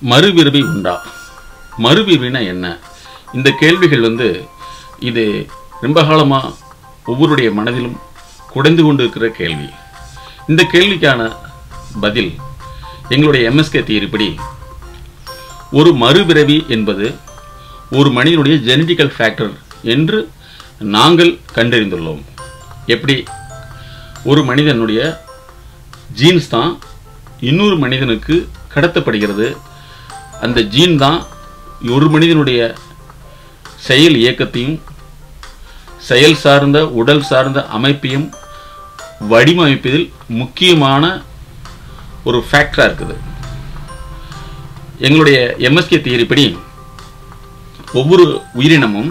மறுபிறவி உண்டா? மறுபிறவினா என்ன? இந்த கேள்விகள் வந்து இது ரொம்ப காலமாக ஒவ்வொருடைய மனதிலும் குடைந்து கொண்டு இருக்கிற கேள்வி. இந்த கேள்விக்கான பதில் எங்களுடைய எம்எஸ்கே தியரிப்படி ஒரு மறுபிறவி என்பது ஒரு மனிதனுடைய ஜெனடிக்கல் ஃபேக்டர் என்று நாங்கள் கண்டறிந்துள்ளோம். எப்படி? ஒரு மனிதனுடைய ஜீன்ஸ் தான் இன்னொரு மனிதனுக்கு கடத்தப்படுகிறது அந்த ஜீன் தான் ஒரு மனிதனுடைய செயல் இயக்கத்தையும் செயல் சார்ந்த உடல் சார்ந்த அமைப்பையும் வடிவமைப்பதில் முக்கியமான ஒரு ஃபேக்டராக இருக்குது. எங்களுடைய எம்எஸ்கே தியரிப்படி ஒவ்வொரு உயிரினமும்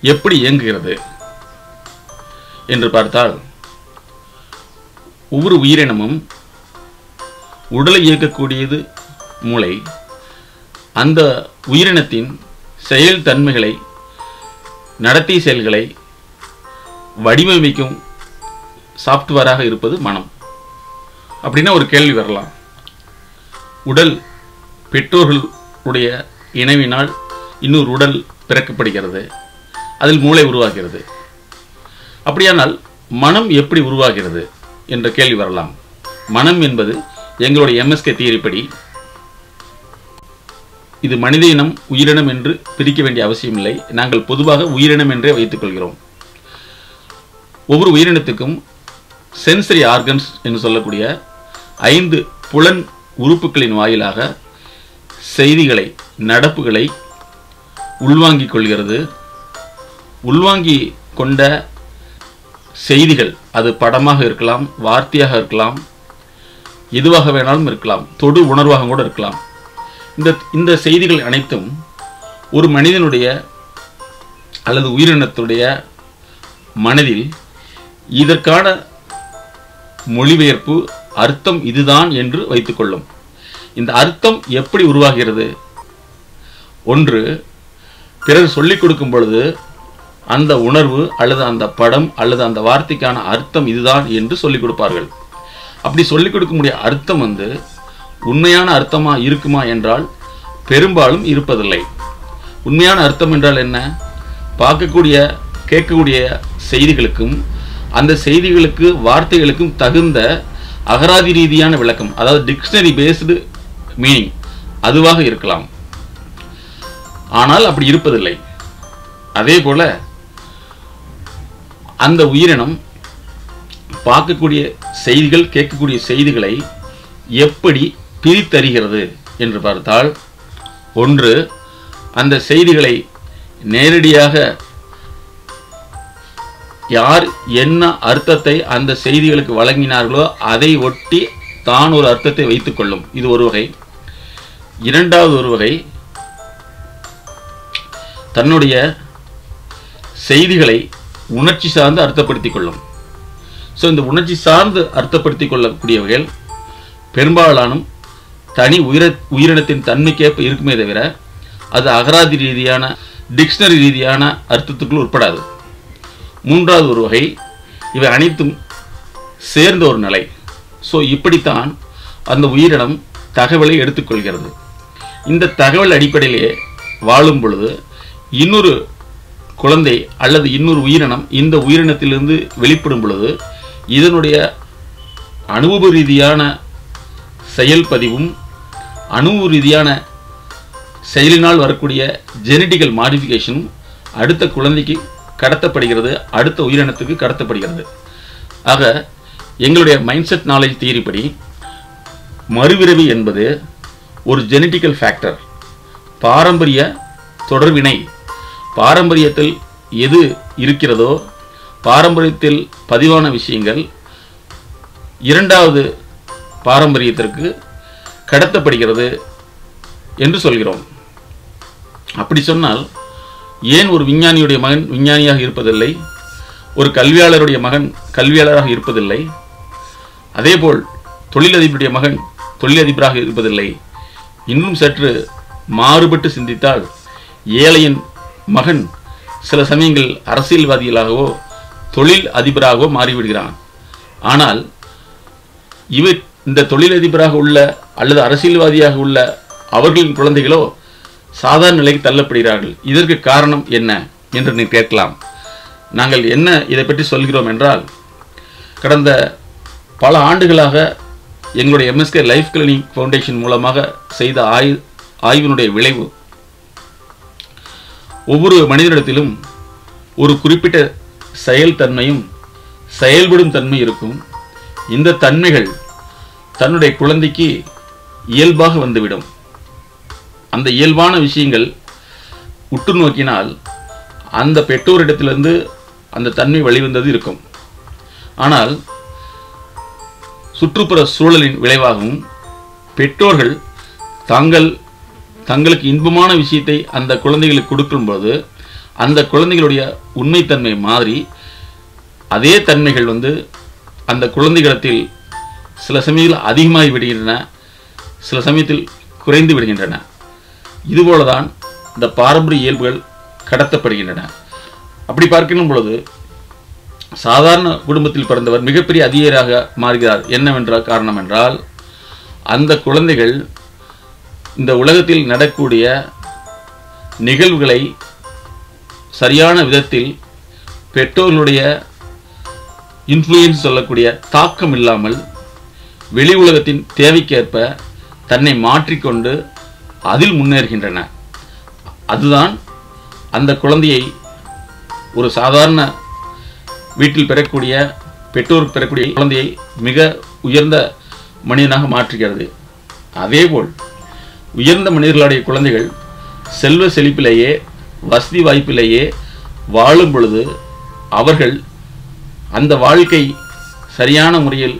எப்படி இயங்குகிறது என்று பார்த்தால் ஒவ்வொரு உயிரினமும் உடலை இயக்கக்கூடியது மூளை அந்த உயிரினத்தின் செயல் தன்மைகளை நடத்தை செயல்களை வடிவமைக்கும் சாஃப்ட்வேராக இருப்பது மனம். அப்படின்னா ஒரு கேள்வி வரலாம். உடல் பெற்றோர்களுடைய இணைவினால் இன்னொரு உடல் பிறக்கப்படுகிறது. அதில் மூளை உருவாகிறது. அப்படியானால் மனம் எப்படி உருவாகிறது என்ற கேள்வி வரலாம். மனம் என்பது எங்களுடைய எம்எஸ்கே தியரிப்படி இது மனித இனம் உயிரினம் என்று பிரிக்க வேண்டிய அவசியமில்லை. நாங்கள் பொதுவாக உயிரினம் என்றே வைத்துக் கொள்கிறோம் ஒவ்வொரு உயிரினத்துக்கும் சென்சரி ஆர்கன்ஸ் என்று சொல்லக்கூடிய ஐந்து புலன் உறுப்புகளின் வாயிலாக செய்திகளை நடப்புகளை உள்வாங்கிக் கொள்கிறது. உள்வாங்கி கொண்ட செய்திகள் அது படமாக இருக்கலாம் வார்த்தையாக இருக்கலாம் எதுவாக வேணாலும் இருக்கலாம் தொடு உணர்வாக கூட இருக்கலாம். இந்த இந்த செய்திகள் அனைத்தும் ஒரு மனிதனுடைய அல்லது உயிரினத்துடைய மனதில் இதற்கான மொழிபெயர்ப்பு அர்த்தம் இதுதான் என்று வைத்துக்கொள்ளும். இந்த அர்த்தம் எப்படி உருவாகிறது? ஒன்று பிறர் சொல்லிக் கொடுக்கும் பொழுது அந்த உணர்வு அல்லது அந்த படம் அல்லது அந்த வார்த்தைக்கான அர்த்தம் இதுதான் என்று சொல்லிக் கொடுப்பார்கள். அப்படி சொல்லிக் கொடுக்கக்கூடிய அர்த்தம் வந்து உண்மையான அர்த்தமா இருக்குமா என்றால் பெரும்பாலும் இருப்பதில்லை. உண்மையான அர்த்தம் என்றால் என்ன? பார்க்கக்கூடிய கேட்கக்கூடிய செய்திகளுக்கும் அந்த செய்திகளுக்கு வார்த்தைகளுக்கும் தகுந்த அகராதி ரீதியான விளக்கம் அதாவது டிக்ஷனரி பேஸ்டு மீனிங் அதுவாக இருக்கலாம். ஆனால் அப்படி இருப்பதில்லை. அதே போல அந்த உயிரினம் பார்க்கக்கூடிய செய்திகள் கேட்கக்கூடிய செய்திகளை எப்படி பிரித்தறிகிறது என்று பார்த்தால் ஒன்று அந்த செய்திகளை நேரடியாக யார் என்ன அர்த்தத்தை அந்த செய்திகளுக்கு வழங்கினார்களோ அதை ஒட்டி தான் ஒரு அர்த்தத்தை வைத்துக்கொள்ளும் இது ஒரு வகை. இரண்டாவது ஒரு வகை தன்னுடைய செய்திகளை உணர்ச்சி சார்ந்து அர்த்தப்படுத்திக் கொள்ளும். ஸோ இந்த உணர்ச்சி சார்ந்து அர்த்தப்படுத்திக் கொள்ளக்கூடியவர்கள் பெரும்பாலானும் தனி உயிர உயிரினத்தின் தன்மைக்கேற்ப இருக்குமே தவிர அது அகராதி ரீதியான டிக்ஷனரி ரீதியான அர்த்தத்துக்குள் உட்படாது. மூன்றாவது ஒரு வகை இவை அனைத்தும் சேர்ந்த ஒரு நிலை. ஸோ இப்படித்தான் அந்த உயிரினம் தகவலை எடுத்துக்கொள்கிறது. இந்த தகவல் அடிப்படையிலே வாழும் பொழுது இன்னொரு குழந்தை அல்லது இன்னொரு உயிரினம் இந்த உயிரினத்திலிருந்து வெளிப்படும் பொழுது இதனுடைய அனுபவ ரீதியான செயல்பதிவும் அணு ரீதியான செயலினால் வரக்கூடிய ஜெனட்டிக்கல் மாடிஃபிகேஷனும் அடுத்த குழந்தைக்கு கடத்தப்படுகிறது அடுத்த உயிரினத்துக்கு கடத்தப்படுகிறது. ஆக எங்களுடைய மைண்ட் செட் நாலேஜ் தியரிப்படி மறுவிரவி என்பது ஒரு ஜெனட்டிக்கல் ஃபேக்டர் பாரம்பரிய தொடர்வினை பாரம்பரியத்தில் எது இருக்கிறதோ பாரம்பரியத்தில் பதிவான விஷயங்கள் இரண்டாவது பாரம்பரியத்திற்கு கடத்தப்படுகிறது என்று சொல்கிறோம். அப்படி சொன்னால் ஏன் ஒரு விஞ்ஞானியுடைய மகன் விஞ்ஞானியாக இருப்பதில்லை? ஒரு கல்வியாளருடைய மகன் கல்வியாளராக இருப்பதில்லை? அதேபோல் தொழிலதிபருடைய மகன் தொழிலதிபராக இருப்பதில்லை. இன்னும் சற்று மாறுபட்டு சிந்தித்தால் ஏழையின் மகன் சில சமயங்கள் அரசியல்வாதிகளாகவோ தொழில் அதிபராகவோ மாறிவிடுகிறான். ஆனால் இவர் இந்த தொழிலதிபராக உள்ள அல்லது அரசியல்வாதியாக உள்ள அவர்களின் குழந்தைகளோ சாதாரண நிலைக்கு தள்ளப்படுகிறார்கள். இதற்கு காரணம் என்ன என்று நீ கேட்கலாம். நாங்கள் என்ன இதை பற்றி சொல்கிறோம் என்றால் கடந்த பல ஆண்டுகளாக எங்களுடைய எம்எஸ்கே லைஃப் கிளினிக் ஃபவுண்டேஷன் மூலமாக செய்த ஆய் ஆய்வினுடைய விளைவு ஒவ்வொரு மனிதனிடத்திலும் ஒரு குறிப்பிட்ட செயல்தன்மையும் செயல்படும் தன்மை இருக்கும். இந்த தன்மைகள் தன்னுடைய குழந்தைக்கு இயல்பாக வந்துவிடும். அந்த இயல்பான விஷயங்கள் உற்று நோக்கினால் அந்த பெற்றோரிடத்திலிருந்து அந்த தன்மை வெளிவந்தது இருக்கும். ஆனால் சுற்றுப்புற சூழலின் விளைவாகவும் பெற்றோர்கள் தாங்கள் தங்களுக்கு இன்பமான விஷயத்தை அந்த குழந்தைகளுக்கு கொடுக்கும்போது அந்த குழந்தைகளுடைய உண்மைத்தன்மை மாறி அதே தன்மைகள் வந்து அந்த குழந்தைகளத்தில் சில சமயத்தில் அதிகமாகி விடுகின்றன சில சமயத்தில் குறைந்து விடுகின்றன. இதுபோல தான் இந்த பாரம்பரிய இயல்புகள் கடத்தப்படுகின்றன. அப்படி பார்க்கணும் பொழுது சாதாரண குடும்பத்தில் பிறந்தவர் மிகப்பெரிய அதிகாரியாக மாறுகிறார். என்னவென்றால் காரணம் என்றால் அந்த குழந்தைகள் இந்த உலகத்தில் நடக்கூடிய நிகழ்வுகளை சரியான விதத்தில் பெற்றோர்களுடைய இன்ஃப்ளூயன்ஸ் சொல்லக்கூடிய தாக்கம் இல்லாமல் வெளி உலகத்தின் தேவைக்கேற்ப தன்னை மாற்றிக்கொண்டு அதில் முன்னேறுகின்றன. அதுதான் அந்த குழந்தையை ஒரு சாதாரண வீட்டில் பெறக்கூடிய பெற்றோர் பெறக்கூடிய குழந்தையை மிக உயர்ந்த மனிதனாக மாற்றுகிறது. அதேபோல் உயர்ந்த மனிதர்களுடைய குழந்தைகள் செல்வ செழிப்பிலேயே வசதி வாய்ப்பிலேயே வாழும் பொழுது அவர்கள் அந்த வாழ்க்கை சரியான முறையில்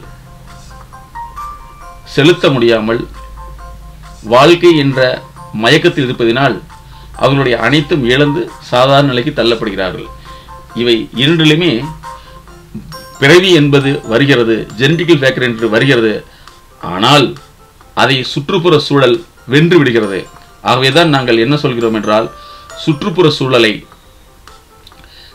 செலுத்த முடியாமல் வாழ்க்கை என்ற மயக்கத்தில் இருப்பதினால் அவர்களுடைய அனைத்தும் இழந்து சாதாரண நிலைக்கு தள்ளப்படுகிறார்கள். இவை இரண்டிலுமே பிறவி என்பது வருகிறது ஜெனடிக்கல் ஃபேக்டர் என்று வருகிறது. ஆனால் அதை சுற்றுப்புற சூழல் வென்று விடுகிறது. ஆகவேதான் நாங்கள் என்ன சொல்கிறோம் என்றால் சுற்றுப்புற சூழலை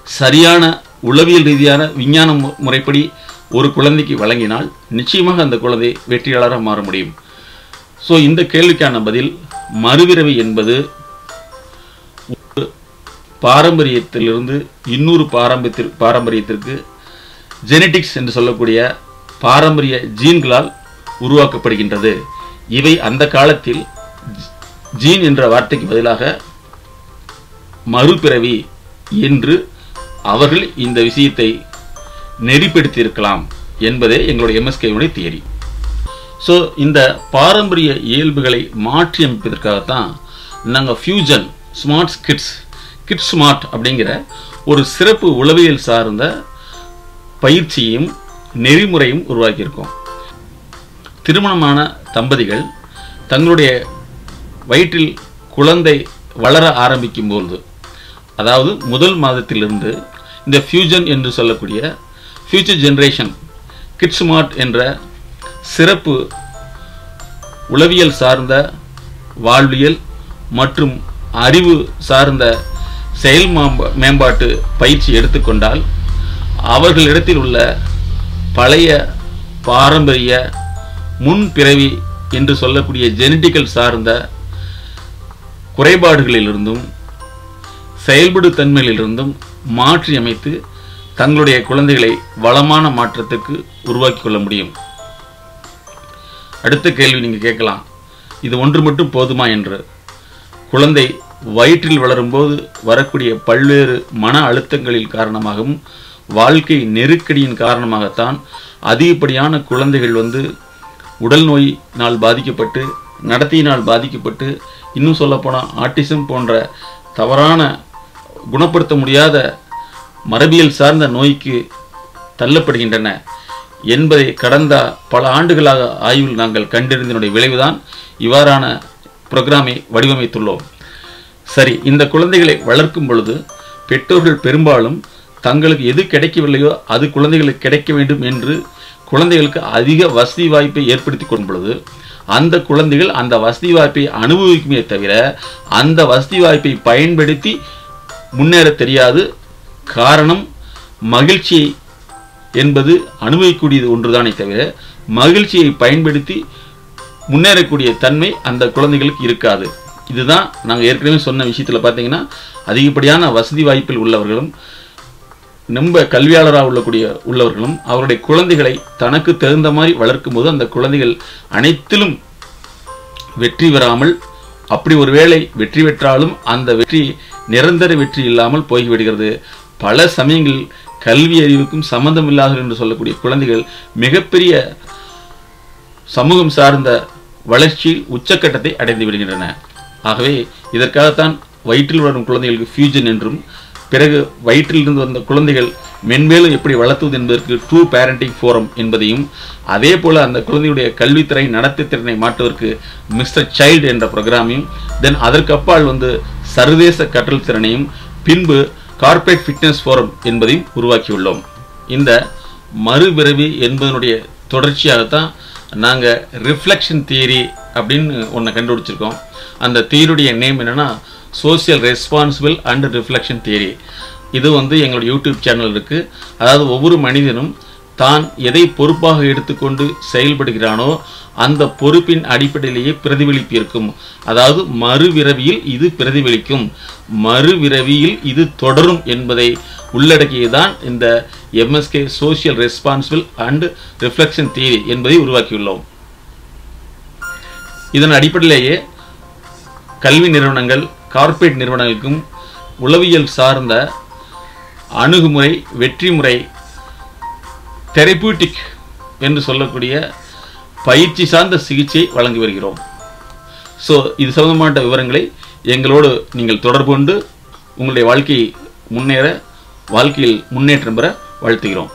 சரியான உளவியல் ரீதியான விஞ்ஞான மு- முறைப்படி ஒரு குழந்தைக்கு வழங்கினால் நிச்சயமாக அந்த குழந்தை வெற்றியாளராக மாற முடியும். ஸோ இந்த கேள்விக்கான பதில் மறுபிறவி என்பது ஒரு பாரம்பரியத்திலிருந்து இன்னொரு பாரம்பரியத்திற்கு பாரம்பரியத்திற்கு ஜெனடிக்ஸ் என்று சொல்லக்கூடிய பாரம்பரிய ஜீன்களால் உருவாக்கப்படுகின்றது. இவை அந்த காலத்தில் ஜீன் என்ற வார்த்தைக்கு பதிலாக மறுபிறவி என்று அவர்கள் இந்த விஷயத்தை நெறிப்படுத்தியிருக்கலாம் என்பதே எங்களுடைய எம்எஸ்கேவுடைய தியரி. ஸோ இந்த பாரம்பரிய இயல்புகளை மாற்றி அமைப்பதற்காகத்தான் நாங்கள் fusion smart kids kit smart அப்படிங்கிற ஒரு சிறப்பு உளவியல் சார்ந்த பயிற்சியும் நெறிமுறையும் உருவாக்கியிருக்கோம். திருமணமான தம்பதிகள் தங்களுடைய வயிற்றில் குழந்தை வளர ஆரம்பிக்கும் பொழுது அதாவது முதல் மாதத்திலிருந்து இந்த ஃபியூஜன் என்று சொல்லக்கூடிய ஃபியூச்சர் ஜென்ரேஷன் கிட்ஸ்மார்ட் என்ற சிறப்பு உளவியல் சார்ந்த வாழ்வியல் மற்றும் அறிவு சார்ந்த செயல் மாம்ப- மேம்பாட்டு பயிற்சி எடுத்துக்கொண்டால் அவர்களிடத்தில் உள்ள பழைய பாரம்பரிய முன்பிறவி என்று சொல்லக்கூடிய ஜெனட்டிக்கல் சார்ந்த குறைபாடுகளிலிருந்தும் செயல்படுத்தன்மையிலிருந்தும் மாற்றியமைத்து அமைத்து தங்களுடைய குழந்தைகளை வளமான மாற்றத்துக்கு உருவாக்கி கொள்ள முடியும். அடுத்த கேள்வி நீங்கள் கேட்கலாம். இது ஒன்று மட்டும் போதுமா என்று. குழந்தை வயிற்றில் வளரும்போது வரக்கூடிய பல்வேறு மன அழுத்தங்களின் காரணமாகவும் வாழ்க்கை நெருக்கடியின் காரணமாகத்தான் அதிகப்படியான குழந்தைகள் வந்து உடல் நோயினால் பாதிக்கப்பட்டு நடத்தையினால் பாதிக்கப்பட்டு இன்னும் சொல்லப்போனால் ஆட்டிசம் போன்ற தவறான குணப்படுத்த முடியாத மரபியல் சார்ந்த நோய்க்கு தள்ளப்படுகின்றன என்பதை கடந்த பல ஆண்டுகளாக ஆய்வில் நாங்கள் கண்டறிந்தனுடைய விளைவுதான் இவ்வாறான புரோகிராமை வடிவமைத்துள்ளோம். சரி இந்த குழந்தைகளை வளர்க்கும் பொழுது பெற்றோர்கள் பெரும்பாலும் தங்களுக்கு எது கிடைக்கவில்லையோ அது குழந்தைகளுக்கு கிடைக்க வேண்டும் என்று குழந்தைகளுக்கு அதிக வசதி வாய்ப்பை ஏற்படுத்தி கொள்ளும் பொழுது அந்த குழந்தைகள் அந்த வசதி வாய்ப்பை அனுபவிக்குமே தவிர அந்த வசதி வாய்ப்பை பயன்படுத்தி முன்னேற தெரியாது. காரணம் மகிழ்ச்சி என்பது அனுபவிக்கூடியது ஒன்றுதானே தவிர மகிழ்ச்சியை பயன்படுத்தி முன்னேறக்கூடிய தன்மை அந்த குழந்தைகளுக்கு இருக்காது. இதுதான் நாங்கள் ஏற்கனவே சொன்ன விஷயத்தில் பார்த்தீங்கன்னா அதிகப்படியான வசதி வாய்ப்பில் உள்ளவர்களும் ரொம்ப கல்வியாளராக உள்ளக்கூடிய உள்ளவர்களும் அவருடைய குழந்தைகளை தனக்கு தகுந்த மாதிரி வளர்க்கும் போது அந்த குழந்தைகள் அனைத்திலும் வெற்றி பெறாமல் அப்படி ஒருவேளை வெற்றி பெற்றாலும் அந்த வெற்றி நிரந்தர வெற்றி இல்லாமல் போய்விடுகிறது. பல சமயங்களில் கல்வி அறிவுக்கும் சம்பந்தம் இல்லாதவர்கள் என்று சொல்லக்கூடிய குழந்தைகள் மிகப்பெரிய சமூகம் சார்ந்த வளர்ச்சியில் உச்சக்கட்டத்தை அடைந்து விடுகின்றன. ஆகவே இதற்காகத்தான் வயிற்றில் வரும் குழந்தைகளுக்கு ஃபியூஜன் என்றும் பிறகு வயிற்றிலிருந்து வந்த குழந்தைகள் மென்மேலும் எப்படி வளர்த்துவது என்பதற்கு ட்ரூ பேரண்டிங் ஃபோரம் என்பதையும் அதே போல அந்த குழந்தையுடைய கல்வித்துறை நடத்தைத்திறனை மாற்றுவதற்கு மிஸ்டர் சைல்டு என்ற ப்ரோக்ராமையும் தென் அதற்கு அப்பால் வந்து சர்வதேச கற்றல் திறனையும் பின்பு கார்ப்பரேட் ஃபிட்னஸ் ஃபோரம் என்பதையும் உருவாக்கியுள்ளோம். இந்த மறுபிறவி என்பதனுடைய தொடர்ச்சியாகத்தான் நாங்கள் ரிஃப்ளெக்ஷன் தியரி அப்படின்னு ஒன்றை கண்டுபிடிச்சிருக்கோம். அந்த தியரியுடைய நேம் என்னன்னா social responsible and reflection theory இது வந்து எங்களுடைய யூடியூப் சேனல் இருக்குது அதாவது ஒவ்வொரு மனிதனும் தான் எதை பொறுப்பாக எடுத்துக்கொண்டு செயல்படுகிறானோ அந்த பொறுப்பின் அடிப்படையிலேயே பிரதிபலிப்பிருக்கும் அதாவது மறுவிரவியில் இது பிரதிபலிக்கும். மறுவிரவியில் இது தொடரும் என்பதை உள்ளடக்கியதான் இந்த MSK social responsible and reflection theory என்பதை உருவாக்கியுள்ளோம். இதன் அடிப்படையிலேயே கல்வி நிறுவனங்கள் கார்ப்பரேட் நிறுவனங்களுக்கும் உளவியல் சார்ந்த அணுகுமுறை வெற்றி முறை தெரப்பூட்டிக் என்று சொல்லக்கூடிய பயிற்சி சார்ந்த சிகிச்சை வழங்கி வருகிறோம். ஸோ இது சம்பந்தமான விவரங்களை எங்களோடு நீங்கள் தொடர்பு கொண்டு உங்களுடைய வாழ்க்கையை முன்னேற வாழ்க்கையில் முன்னேற்றம் பெற வாழ்த்துகிறோம்.